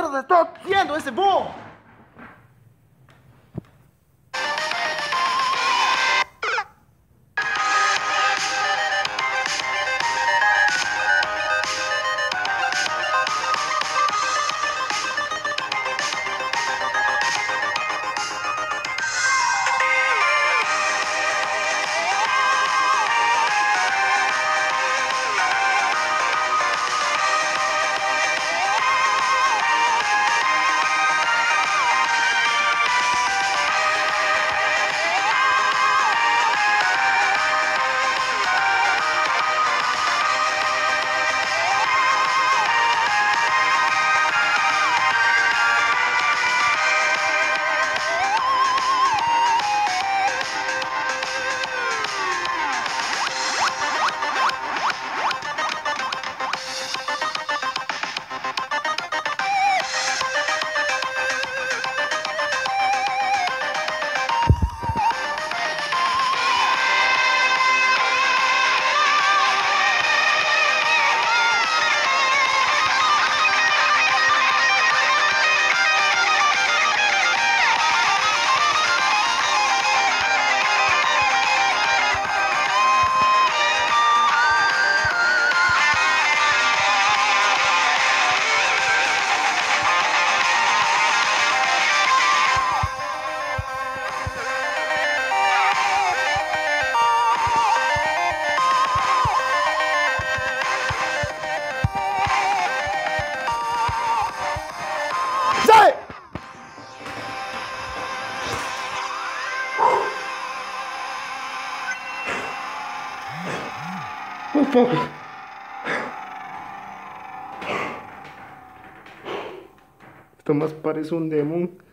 mierda está haciendo ese bo? Poco. Esto más parece un demon.